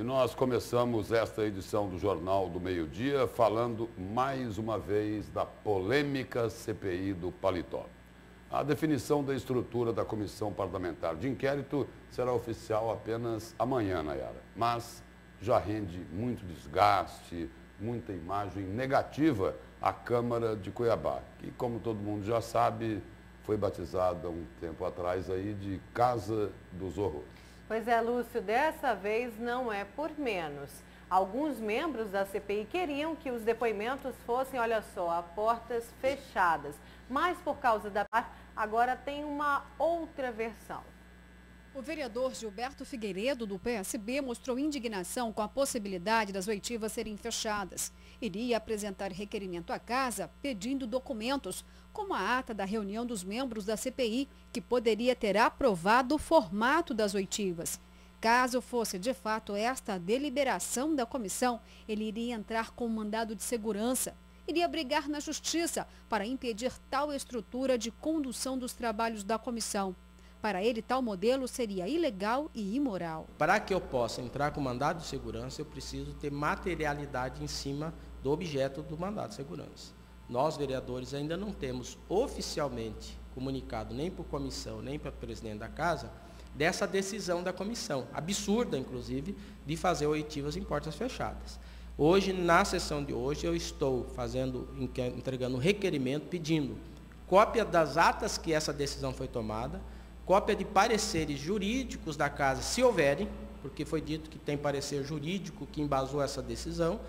E nós começamos esta edição do Jornal do Meio-Dia falando mais uma vez da polêmica CPI do Paletó. A definição da estrutura da comissão parlamentar de inquérito será oficial apenas amanhã, Nayara. Mas já rende muito desgaste, muita imagem negativa à Câmara de Cuiabá, que, como todo mundo já sabe, foi batizada um tempo atrás aí de Casa dos Horrores. Pois é, Lúcio, dessa vez não é por menos. Alguns membros da CPI queriam que os depoimentos fossem, olha só, a portas fechadas. Mas por causa da agora tem uma outra versão. O vereador Gilberto Figueiredo, do PSB, mostrou indignação com a possibilidade das oitivas serem fechadas. Iria apresentar requerimento à casa pedindo documentos, como a ata da reunião dos membros da CPI, que poderia ter aprovado o formato das oitivas. Caso fosse de fato esta a deliberação da comissão, ele iria entrar com um mandado de segurança. Iria brigar na justiça para impedir tal estrutura de condução dos trabalhos da comissão. Para ele, tal modelo seria ilegal e imoral. Para que eu possa entrar com mandado de segurança, eu preciso ter materialidade em cima do objeto do mandado de segurança. Nós, vereadores, ainda não temos oficialmente comunicado nem por comissão, nem para presidente da casa, dessa decisão da comissão, absurda, inclusive, de fazer oitivas em portas fechadas. Hoje, na sessão de hoje, eu estou fazendo, entregando um requerimento pedindo cópia das atas que essa decisão foi tomada, cópia de pareceres jurídicos da casa, se houverem, porque foi dito que tem parecer jurídico que embasou essa decisão,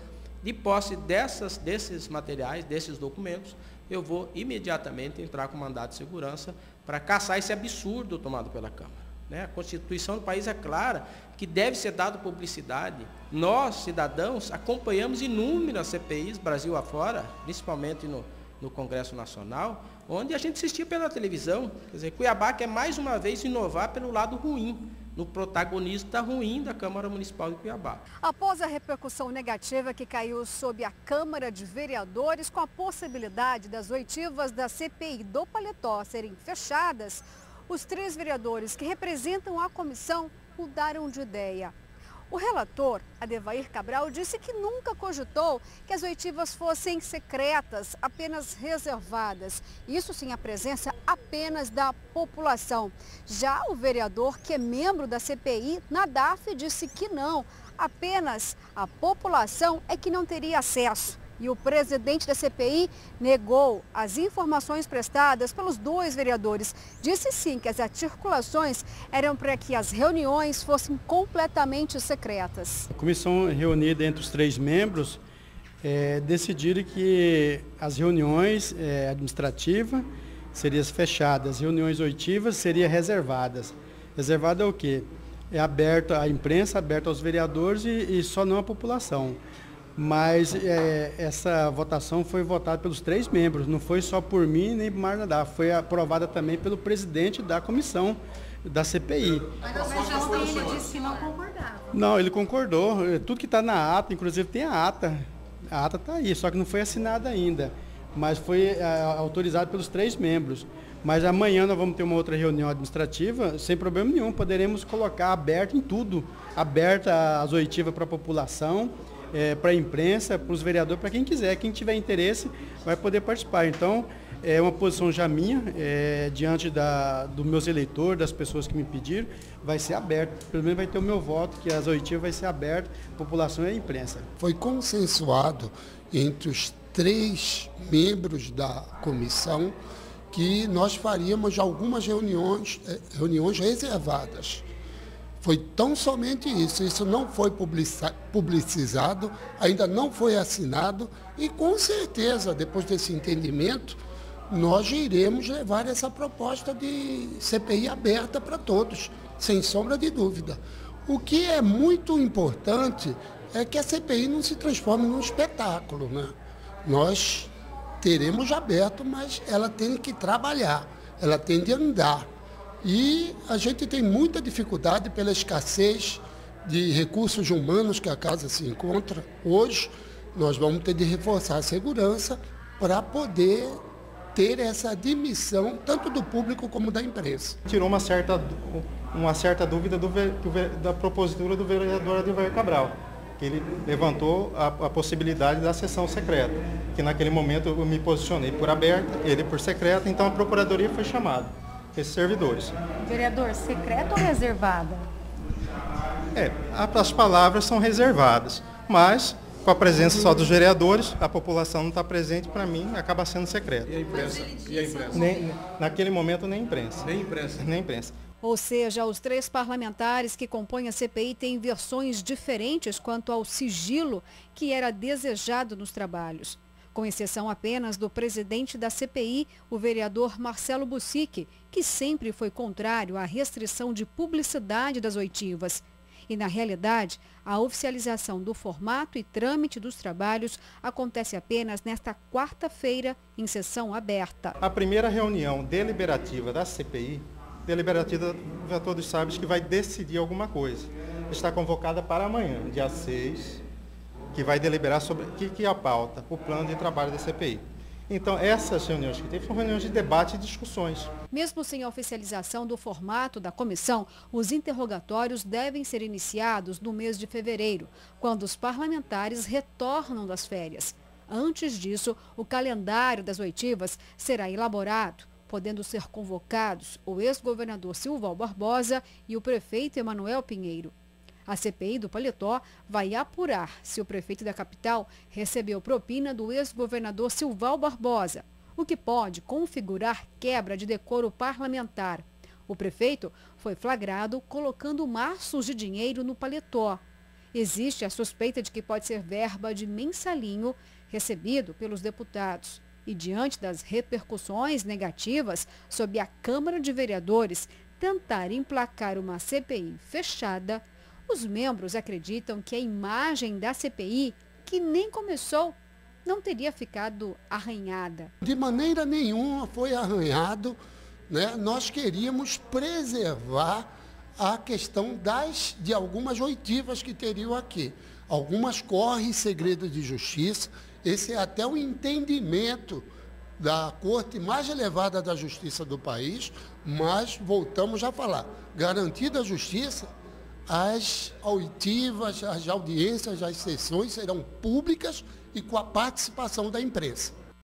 de posse dessas, desses materiais, desses documentos, eu vou imediatamente entrar com mandado de segurança para caçar esse absurdo tomado pela Câmara. Né? A Constituição do país é clara que deve ser dado publicidade. Nós, cidadãos, acompanhamos inúmeras CPIs, Brasil afora, principalmente no, no Congresso Nacional, onde a gente assistia pela televisão. Quer dizer, Cuiabá quer mais uma vez inovar pelo lado ruim no protagonista ruim da Câmara Municipal de Cuiabá. Após a repercussão negativa que caiu sobre a Câmara de Vereadores com a possibilidade das oitivas da CPI do Paletó serem fechadas, os três vereadores que representam a comissão mudaram de ideia. O relator, Adevair Cabral, disse que nunca cogitou que as oitivas fossem secretas, apenas reservadas. Isso sem a presença apenas da população. Já o vereador, que é membro da CPI, Nadaf, disse que não. Apenas a população é que não teria acesso e o presidente da CPI negou as informações prestadas pelos dois vereadores. Disse sim que as articulações eram para que as reuniões fossem completamente secretas. A comissão reunida entre os três membros é, decidiram que as reuniões é, administrativas seriam fechadas, reuniões oitivas seriam reservadas. Reservada é o quê? É aberta à imprensa, aberta aos vereadores e, e só não à população mas é, essa votação foi votada pelos três membros, não foi só por mim nem por Marnadá, foi aprovada também pelo presidente da comissão da CPI. Mas, mas ontem ele disse que não concordava. Não, ele concordou. É, tudo que está na ata, inclusive tem a ata. A ata está aí, só que não foi assinada ainda. Mas foi é, autorizado pelos três membros. Mas amanhã nós vamos ter uma outra reunião administrativa, sem problema nenhum. Poderemos colocar aberto em tudo, aberta as oitivas para a população é, para a imprensa, para os vereadores, para quem quiser, quem tiver interesse vai poder participar. Então, é uma posição já minha, é, diante dos meus eleitores, das pessoas que me pediram, vai ser aberto. Pelo menos vai ter o meu voto, que as oitivas vai ser aberto, população e a imprensa. Foi consensuado entre os três membros da comissão que nós faríamos algumas reuniões, é, reuniões reservadas foi tão somente isso. Isso não foi publicizado, ainda não foi assinado e com certeza, depois desse entendimento, nós iremos levar essa proposta de CPI aberta para todos, sem sombra de dúvida. O que é muito importante é que a CPI não se transforme num espetáculo. Né? Nós teremos aberto, mas ela tem que trabalhar, ela tem de andar. E a gente tem muita dificuldade pela escassez de recursos humanos que a casa se encontra. Hoje, nós vamos ter de reforçar a segurança para poder ter essa admissão tanto do público como da imprensa. Tirou uma certa, uma certa dúvida do, da propositura do vereador Adilver Cabral, que ele levantou a, a, possibilidade da sessão secreta, que naquele momento eu me posicionei por aberta, ele por secreta, então a procuradoria foi chamada, esses servidores. Vereador, secreta ou reservada? É, as palavras são reservadas, mas com a presença só dos vereadores, a população não está presente, para mim, acaba sendo secreto. E a imprensa? E a imprensa? Nem, naquele momento, nem imprensa. Nem imprensa? Nem imprensa. Ou seja, os três parlamentares que compõem a CPI têm versões diferentes quanto ao sigilo que era desejado nos trabalhos. Com exceção apenas do presidente da CPI, o vereador Marcelo Bussic, que sempre foi contrário à restrição de publicidade das oitivas e, na realidade, a oficialização do formato e trâmite dos trabalhos acontece apenas nesta quarta-feira, em sessão aberta. A primeira reunião deliberativa da CPI, deliberativa, já todos sabem que vai decidir alguma coisa. Está convocada para amanhã, dia 6, que vai deliberar sobre o que, que é a pauta, o plano de trabalho da CPI. Então, essas reuniões que teve foram reuniões de debate e discussões. Mesmo sem a oficialização do formato da comissão, os interrogatórios devem ser iniciados no mês de fevereiro, quando os parlamentares retornam das férias. Antes disso, o calendário das oitivas será elaborado, podendo ser convocados o ex-governador Silval Barbosa e o prefeito Emanuel Pinheiro. A CPI do Paletó vai apurar se o prefeito da capital recebeu propina do ex-governador Silval Barbosa, o que pode configurar quebra de decoro parlamentar. O prefeito foi flagrado colocando maços de dinheiro no paletó. Existe a suspeita de que pode ser verba de mensalinho recebido pelos deputados. E diante das repercussões negativas sobre a Câmara de Vereadores tentar emplacar uma CPI fechada, os membros acreditam que a imagem da CPI, que nem começou, não teria ficado arranhada. De maneira nenhuma foi arranhado. Né? Nós queríamos preservar a questão das, de algumas oitivas que teriam aqui. Algumas correm segredo de justiça. Esse é até o entendimento da corte mais elevada da justiça do país, mas voltamos a falar, garantida a justiça, as auditivas, as audiências, as sessões serão públicas e com a participação da imprensa.